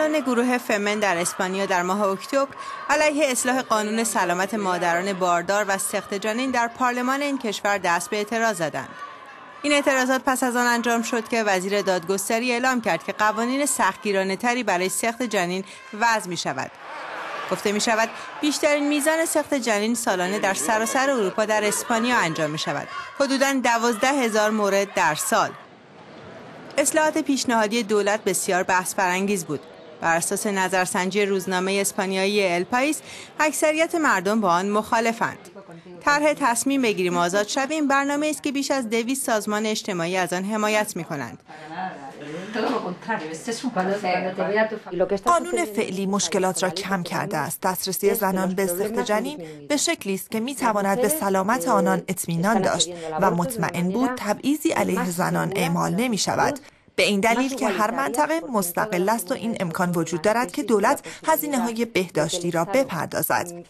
کارکنان گروه فمن در اسپانیا در ماه اکتبر علیه اصلاح قانون سلامت مادران باردار و سخت جنین در پارلمان این کشور دست به اعتراض زدند. این اعتراضات پس از آن انجام شد که وزیر دادگستری اعلام کرد که قوانین سختگیرانه تری برای سخت جنین وضع می شود. گفته می شود بیشترین میزان سخت جنین سالانه در سراسر اروپا در اسپانیا انجام می شود. حدوداً دوازده هزار مورد در سال. اصلاحات پیشنهادی دولت بسیار بحث برانگیز بود. بر اساس نظرسنجی روزنامه اسپانیایی ال پایس اکثریت مردم با آن مخالفند. طرح تصمیم بگیریم آزاد شویم برنامه است که بیش از دویست سازمان اجتماعی از آن حمایت می کنند. قانون فعلی مشکلات را کم کرده است. دسترسی زنان به سخت جنین به شکلی است که می تواند به سلامت آنان اطمینان داشت و مطمئن بود تبعیضی علیه زنان اعمال نمی شود. به این دلیل که هر منطقه مستقل است و این امکان وجود دارد که دولت هزینه های بهداشتی را بپردازد.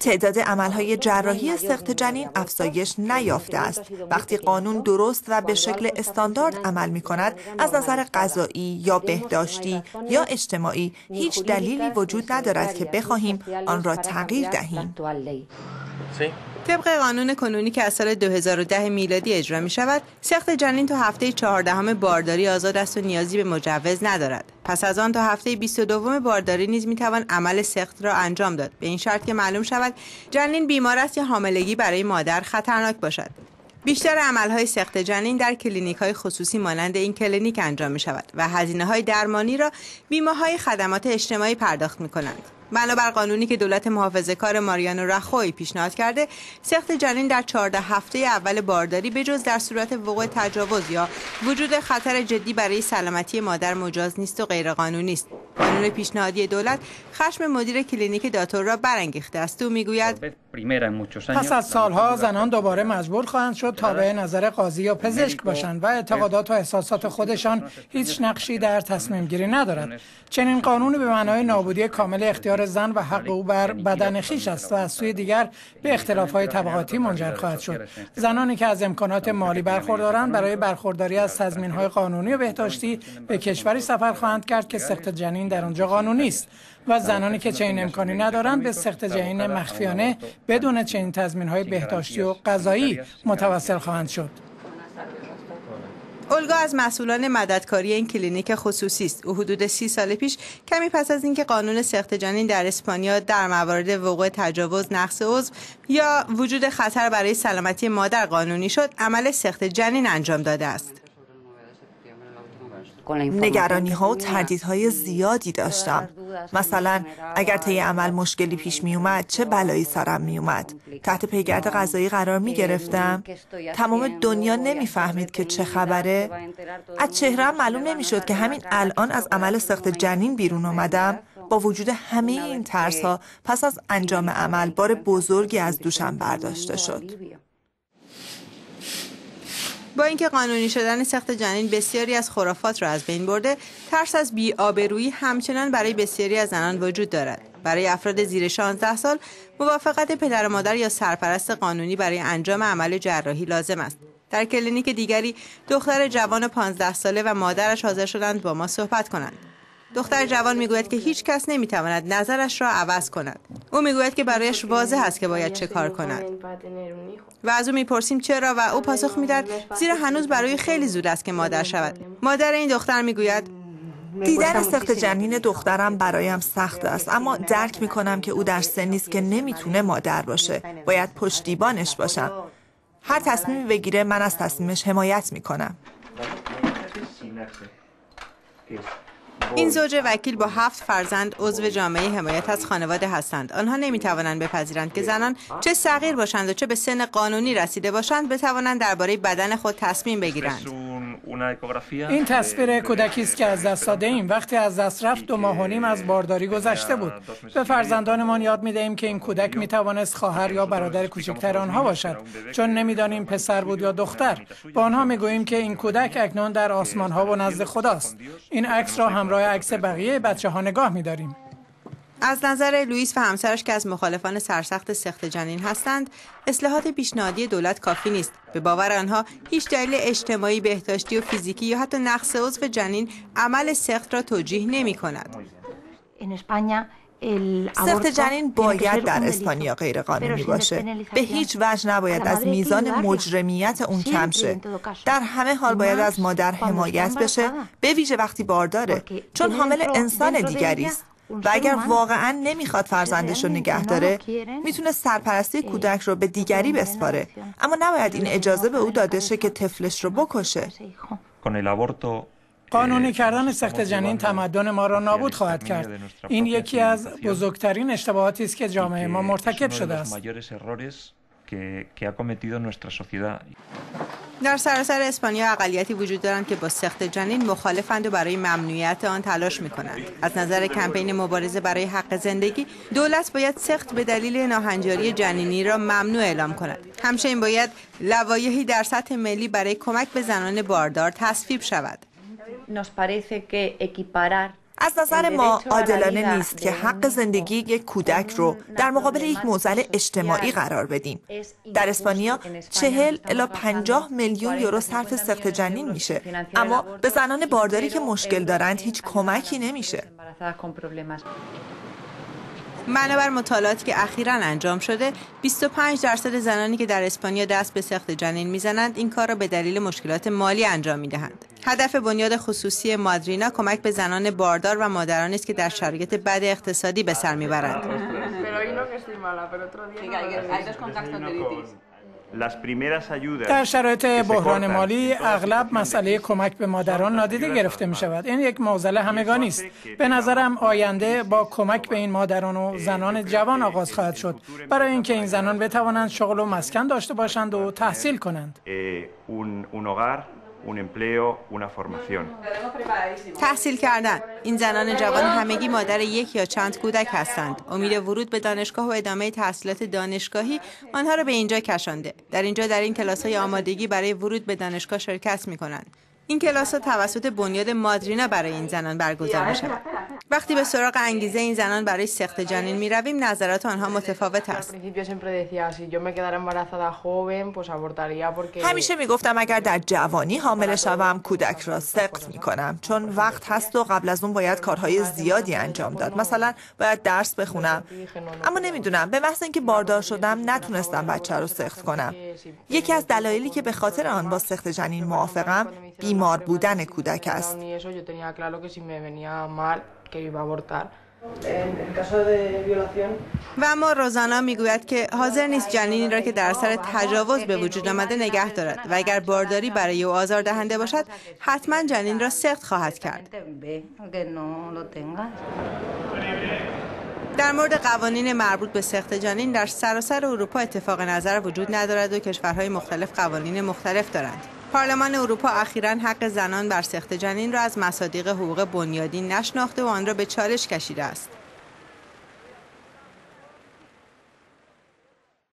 تعداد عملهای جراحی سخت جنین افزایش نیافته است. وقتی قانون درست و به شکل استاندارد عمل می کند از نظر قضایی یا بهداشتی یا اجتماعی هیچ دلیلی وجود ندارد که بخواهیم آن را تغییر دهیم. طبق قانون کنونی که از سال 2010 میلادی اجرا می شود، سقط جنین تا هفته 14 بارداری آزاد است و نیازی به مجوز ندارد. پس از آن تا هفته 22 بارداری نیز می توان عمل سقط را انجام داد. به این شرط که معلوم شود جنین بیمار است یا حاملگی برای مادر خطرناک باشد. بیشتر عملهای سقط جنین در کلینیک های خصوصی مانند این کلینیک انجام می شود و هزینه های درمانی را بیمه های خدمات اجتماعی پرداخت می کنند. بنابر قانونی که دولت محافظه کار ماریانو رخوی پیشنهاد کرده سخت جنین در 14 هفته اول بارداری به جز در صورت وقوع تجاوز یا وجود خطر جدی برای سلامتی مادر مجاز نیست و غیرقانونی است. قانون پیشنهادی دولت خشم مدیر کلینیک داتور را برانگیخته است. او می‌گوید پس از سالها زنان دوباره مجبور خواهند شد تابع نظر قاضی یا پزشک باشند و اعتقادات و احساسات خودشان هیچ نقشی در تصمیم گیری ندارد. چنین قانونی به معنای نابودی کامل اختیار زن و حق او بر بدن خیش است و از سوی دیگر به اختلاف های طبقاتی منجر خواهد شد. زنانی که از امکانات مالی برخوردارند برای برخورداری از تضمین های قانونی و بهداشتی به کشوری سفر خواهند کرد که سخت جنین در آنجا قانونی است و زنانی که چنین امکانی ندارند به سخت جنین مخفیانه بدون چنین تضمین های بهداشتی و غذایی متوسل خواهند شد. اولگا از مسئولان مددکاری این کلینیک خصوصی است. او حدود سی سال پیش کمی پس از اینکه قانون سخت جنین در اسپانیا در موارد وقوع تجاوز نقص عضو یا وجود خطر برای سلامتی مادر قانونی شد عمل سخت جنین انجام داده است. نگرانی ها و تردیدهای زیادی داشتم مثلا اگر طی عمل مشکلی پیش می اومد چه بلایی سرم می اومد تحت پیگرد غذایی قرار می گرفتم تمام دنیا نمی‌فهمید که چه خبره. از چهرم معلوم نمی‌شد که همین الان از عمل سخت جنین بیرون آمدم با وجود همه این ترس ها پس از انجام عمل بار بزرگی از دوشم برداشته شد. با اینکه قانونی شدن سخت جنین بسیاری از خرافات را از بین برده ترس از بی‌آبرویی همچنان برای بسیاری از زنان وجود دارد. برای افراد زیر 16 سال موافقت پدر و مادر یا سرپرست قانونی برای انجام عمل جراحی لازم است. در کلینیک دیگری دختر جوان 15 ساله و مادرش حاضر شدند با ما صحبت کنند. دختر جوان می‌گوید که هیچ کس نمی‌تواند نظرش را عوض کند. او می‌گوید که برایش واضح است که باید چه کار کند. و از او می‌پرسیم چرا و او پاسخ می‌دهد زیرا هنوز برای خیلی زود است که مادر شود. مادر این دختر می‌گوید دیدن سخت جنین دخترم برایم سخت است اما درک می کنم که او در سنی است که نمی‌تونه مادر باشه. باید پشتیبانش باشم. هر تصمیمی بگیره من از تصمیمش حمایت می کنم این زوج وکیل با هفت فرزند عضو جامعه حمایت از خانواده هستند. آنها نمی توانند بپذیرند که زنان چه صغیر باشند و چه به سن قانونی رسیده باشند بتوانند درباره بدن خود تصمیم بگیرند. این تصویر کودکی است که از دست داده ایم وقتی از دست رفت دو ماه و نیم از بارداری گذشته بود. به فرزندانمان یاد می‌دهیم که این کودک می توانست خواهر یا برادر کوچکتر آنها باشد. چون نمی‌دانیم پسر بود یا دختر. با آنها می‌گوییم که این کودک اکنون در آسمان ها و نزد خداست. این عکس را همراه عکس بقیه بچه ها نگاه میداریم. از نظر لوئیس و همسرش که از مخالفان سرسخت سخت جنین هستند اصلاحات پیشنهادی دولت کافی نیست. به باور آنها هیچ دلیل اجتماعی بهداشتی و فیزیکی یا حتی نقص عضو جنین عمل سخت را توجیه نمی کند. سخت جنین باید در اسپانیا غیر قانونی باشه. به هیچ وجه نباید از میزان مجرمیت اون کم شه در همه حال باید از مادر حمایت بشه. به ویژه وقتی بارداره. چون حامل انسان دیگری است. و اگر واقعا نمی‌خواد فرزندش رو نگه داره می‌تونه سرپرستی کودک رو به دیگری بسپاره. اما نباید این اجازه به او داده شه که طفلش رو بکشه. قانونی کردن سخت جنین تمدن ما را نابود خواهد کرد. این یکی از بزرگترین اشتباهاتی است که جامعه ما مرتکب شده است. در سراسر اسپانیا اقلیتی وجود دارند که با سخت جنین مخالفند و برای ممنوعیت آن تلاش می کنند. از نظر کمپین مبارزه برای حق زندگی، دولت باید سخت به دلیل ناهنجاری جنینی را ممنوع اعلام کند. همچنین باید لوایحی در سطح ملی برای کمک به زنان باردار تصویب شود. از نظر ما عادلانه نیست که حق زندگی یک کودک رو در مقابل یک موزل اجتماعی قرار بدیم. در اسپانیا چهل الا پنجاه میلیون یورو صرف سخت جنین میشه اما به زنان بارداری که مشکل دارند هیچ کمکی نمیشه. بر مطالعاتی که اخیرا انجام شده 25 درصد زنانی که در اسپانیا دست به سخت جنین می‌زنند این کار را به دلیل مشکلات مالی انجام می‌دهند هدف بنیاد خصوصی مادرینا کمک به زنان باردار و مادرانی است که در شرایط بد اقتصادی به سر می‌برند. در شرایط بحران مالی اغلب مسئله کمک به مادران نادیده گرفته می شود این یک معضل همگانی است. به نظرم آینده با کمک به این مادران و زنان جوان آغاز خواهد شد. برای اینکه این زنان بتوانند شغل و مسکن داشته باشند و تحصیل کنند. Un empleo, una formación. تحصیل کردن. این زنان جوان همگی مادر یک یا چند کودک هستند. امید ورود به دانشگاه و ادامه تحصیلات دانشگاهی آنها را به اینجا کشانده. در اینجا در این کلاس های آمادگی برای ورود به دانشگاه شرکت می کنند این کلاس ها توسط بنیاد مادرینا برای این زنان برگزار می. وقتی به سراغ انگیزه این زنان برای سخت جنین می رویم نظرات آنها متفاوت است. همیشه می گفتم اگر در جوانی حامل شوم کودک را سخت می کنم چون وقت هست و قبل از اون باید کارهای زیادی انجام داد مثلا باید درس بخونم اما نمی‌دونم به محض اینکه باردار شدم نتونستم بچه رو سخت کنم یکی از دلایلی که به خاطر آن با سخت جنین موافقم بیمار بودن کودک است. و اما روزانا می‌گوید که حاضر نیست جنینی را که در اثر تجاوز به وجود آمده نگه دارد و اگر بارداری برای او آزار دهنده باشد حتما جنین را سخت خواهد کرد در مورد قوانین مربوط به سخت جنین در سراسر اروپا اتفاق نظر وجود ندارد و کشورهای مختلف قوانین مختلف دارند پارلمان اروپا اخیرا حق زنان بر سخت جنین را از مصادیق حقوق بنیادی نشناخته و آن را به چالش کشیده است.